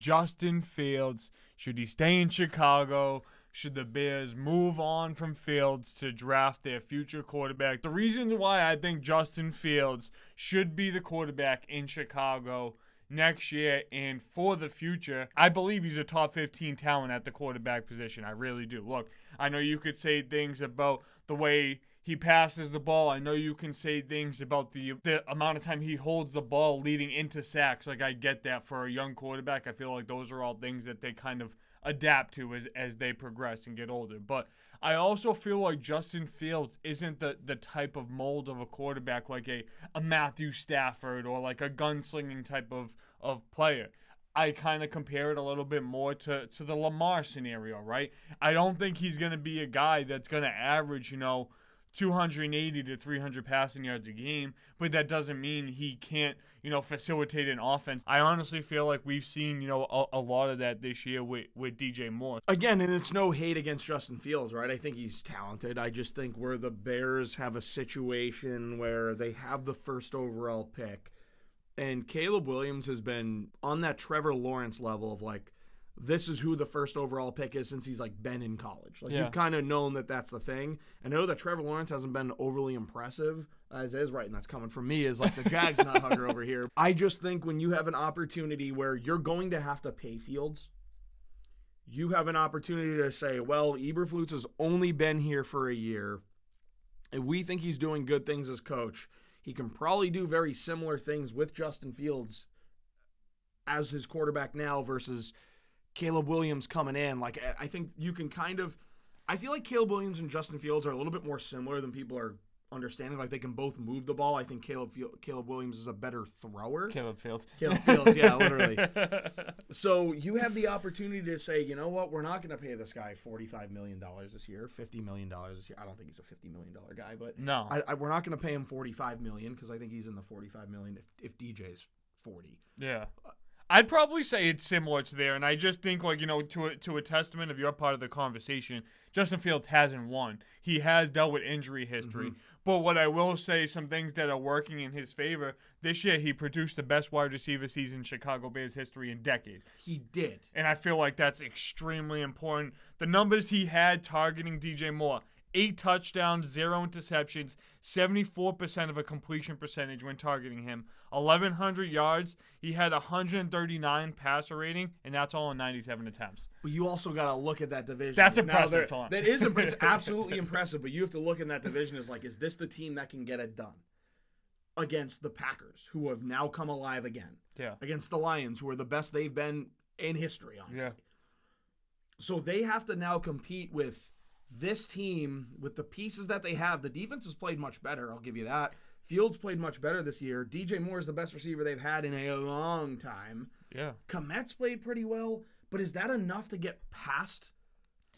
Justin Fields, should he stay in Chicago? Should the Bears move on from Fields to draft their future quarterback? The reason why I think Justin Fields should be the quarterback in Chicago next year and for the future, I believe he's a top 15 talent at the quarterback position. I really do. Look, I know you could say things about the way he passes the ball. I know you can say things about the the amount of time he holds the ball leading into sacks. Like I get that for a young quarterback. I feel like those are all things that they kind of adapt to as, as they progress and get older. But I also feel like Justin Fields isn't the, the type of mold of a quarterback like a, a Matthew Stafford or like a gunslinging type of, of player. I kind of compare it a little bit more to, to the Lamar scenario, right? I don't think he's going to be a guy that's going to average, you know, 280 to 300 passing yards a game, but that doesn't mean he can't, you know, facilitate an offense. I honestly feel like we've seen, you know, a, a, lot of that this year with, with DJ Moore. Again, and it's no hate against Justin Fields, right? I think he's talented. I just think where the Bears have a situation where they have the first overall pick, and Caleb Williams has been on that Trevor Lawrence level of like, this is who the first overall pick is since he's like been in college. Like yeah. you've kind of known that that's the thing. I know that Trevor Lawrence hasn't been overly impressive as is right, and that's coming from me is like the Jags nut hugger over here. I just think when you have an opportunity where you're going to have to pay Fields, you have an opportunity to say, well, Eberflus has only been here for a year, and we think he's doing good things as coach. He can probably do very similar things with Justin Fields as his quarterback now versus Caleb Williams coming in. Like I think you can kind of I feel like Caleb Williams and Justin Fields are a little bit more similar than people are understanding. Like they can both move the ball. I think Caleb Caleb Williams is a better thrower. Caleb Fields. Caleb Fields, yeah, literally. so you have the opportunity to say, you know what, we're not going to pay this guy forty five million dollars this year, fifty million dollars this year. I don't think he's a fifty million dollar guy, but no, I, I, we're not going to pay him forty five million because I think he's in the forty five million if, if DJ's forty. Yeah. Uh, I'd probably say it's similar to there, and I just think like you know to a, to a testament of your part of the conversation, Justin Fields hasn't won. He has dealt with injury history, mm-hmm. but what I will say, some things that are working in his favor this year, he produced the best wide receiver season in Chicago Bears history in decades. He did, and I feel like that's extremely important. The numbers he had targeting DJ Moore eight touchdowns, zero interceptions, 74% of a completion percentage when targeting him, 1,100 yards. He had 139 passer rating, and that's all in 97 attempts. But you also got to look at that division. That's impressive. That is impressive. absolutely impressive. But you have to look in that division as like, is this the team that can get it done? Against the Packers, who have now come alive again. Yeah. Against the Lions, who are the best they've been in history, honestly. Yeah. So they have to now compete with this team, with the pieces that they have, the defense has played much better. I'll give you that. Fields played much better this year. DJ Moore is the best receiver they've had in a long time. Yeah. Kmet's played pretty well, but is that enough to get past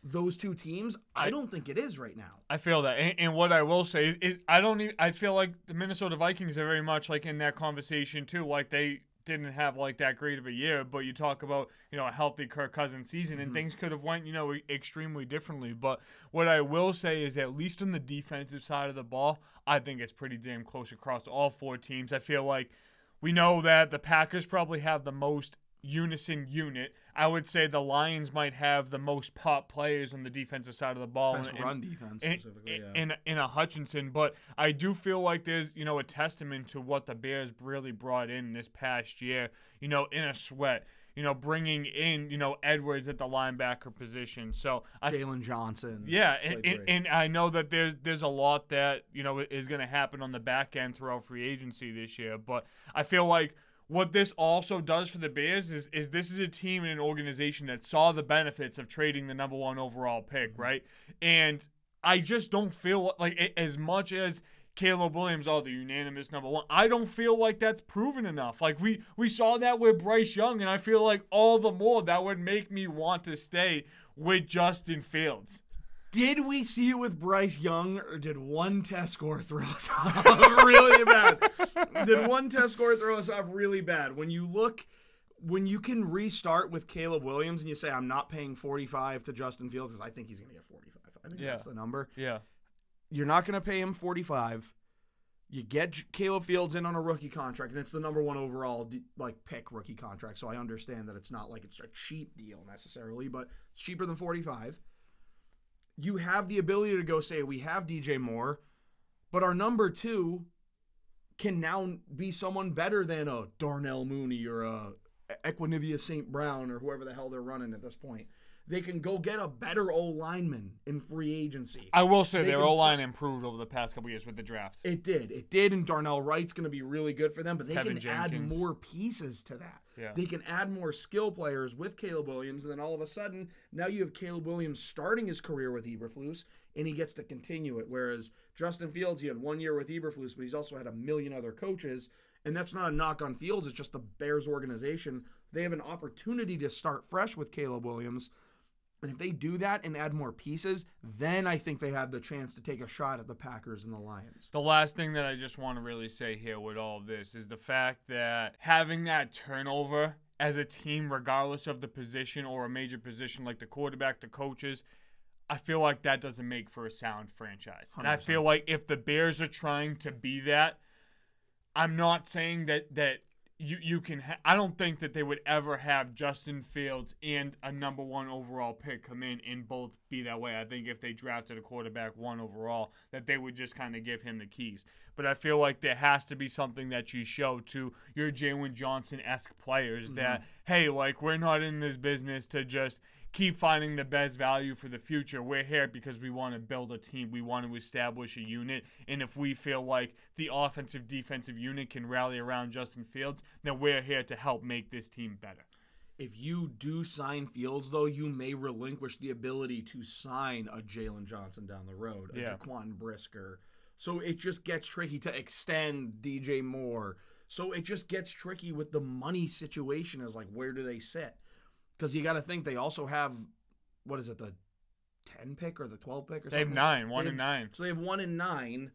those two teams? I, I don't think it is right now. I feel that, and, and, what I will say is, is I don't. Even, I feel like the Minnesota Vikings are very much like in that conversation too. Like they didn't have like that great of a year, but you talk about you know a healthy Kirk Cousins season, and mm-hmm. things could have went you know extremely differently. But what I will say is, at least on the defensive side of the ball, I think it's pretty damn close across all four teams. I feel like we know that the Packers probably have the most unison unit. I would say the Lions might have the most pop players on the defensive side of the ball. Best and, run defense in, specifically, yeah. in, Aidan Hutchinson, but I do feel like there's you know a testament to what the Bears really brought in this past year. You know, in a sweat. You know, bringing in you know Edwards at the linebacker position. So Jaylon Johnson. Yeah, and, and, and, I know that there's there's a lot that you know is going to happen on the back end throughout free agency this year, but I feel like what this also does for the Bears is is this is a team and an organization that saw the benefits of trading the number one overall pick, mm-hmm. right? And I just don't feel like as much as Caleb Williams, oh, the unanimous number one. I don't feel like that's proven enough. Like we we saw that with Bryce Young, and I feel like all the more that would make me want to stay with Justin Fields. Did we see it with Bryce Young, or did one test score throw us off really bad? Did one test score throw us off really bad? When you look, when you can restart with Caleb Williams and you say, I'm not paying 45 to Justin Fields, I think he's going to get 45. I think yeah. that's the number. Yeah. You're not going to pay him 45. You get Caleb Fields in on a rookie contract, and it's the number one overall like pick rookie contract. So I understand that it's not like it's a cheap deal necessarily, but it's cheaper than forty five. You have the ability to go say we have DJ Moore, but our number two can now be someone better than a Darnell Mooney or a Equanimeous St. Brown or whoever the hell they're running at this point. They can go get a better O lineman in free agency. I will say They their O line improved over the past couple years with the draft. It did. It did, and Darnell Wright's going to be really good for them, but they can add more pieces to that. Yeah. They can add more skill players with Caleb Williams, and then all of a sudden, now you have Caleb Williams starting his career with Eberflus, and he gets to continue it. Whereas Justin Fields, he had one year with Eberflus, but he's also had a million other coaches, and that's not a knock on Fields. It's just the Bears organization. They have an opportunity to start fresh with Caleb Williams. And if they do that and add more pieces, then I think they have the chance to take a shot at the Packers and the Lions. The last thing that I just want to really say here with all of this is the fact that having that turnover as a team, regardless of the position or a major position like the quarterback, the coaches, I feel like that doesn't make for a sound franchise. And I feel like if the Bears are trying to be that, I'm not saying that that you you can. Ha- I don't think that they would ever have Justin Fields and a number one overall pick come in and both be that way. I think if they drafted a quarterback one overall, that they would just kind of give him the keys. But I feel like there has to be something that you show to your Jaylon Johnson esque players mm-hmm. that hey, like we're not in this business to just keep finding the best value for the future. We're here because we want to build a team. We want to establish a unit. And if we feel like the offensive defensive unit can rally around Justin Fields, then we're here to help make this team better. If you do sign Fields, though, you may relinquish the ability to sign a Jaylon Johnson down the road, a Yeah. Jaquan Brisker. So it just gets tricky to extend DJ Moore. So it just gets tricky with the money situation. Is like, where do they sit? Because you got to think they also have, what is it, the 10 pick or the 12 pick or They have nine, one They and have- nine. So they have one and nine.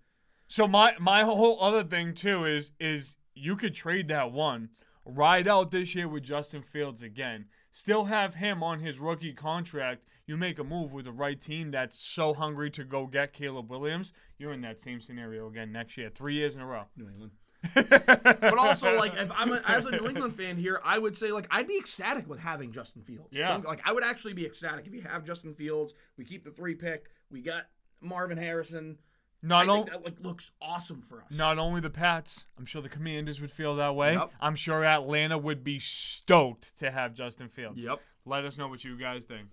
So my my whole other thing too is is you could trade that one, ride out this year with Justin Fields again, still have him on his rookie contract. You make a move with the right team that's so hungry to go get Caleb Williams. You're in that same scenario again next year, three years in a row. New England. But also, like, if I'm a, as a New England fan here, I would say, like, I'd be ecstatic with having Justin Fields. Yeah. Like, I would actually be ecstatic if you have Justin Fields. We keep the three pick. We got Marvin Harrison. I not think only that like looks awesome for us. not only the Pats, I'm sure the Commanders would feel that way. Yep. I'm sure Atlanta would be stoked to have Justin Fields. Yep. Let us know what you guys think.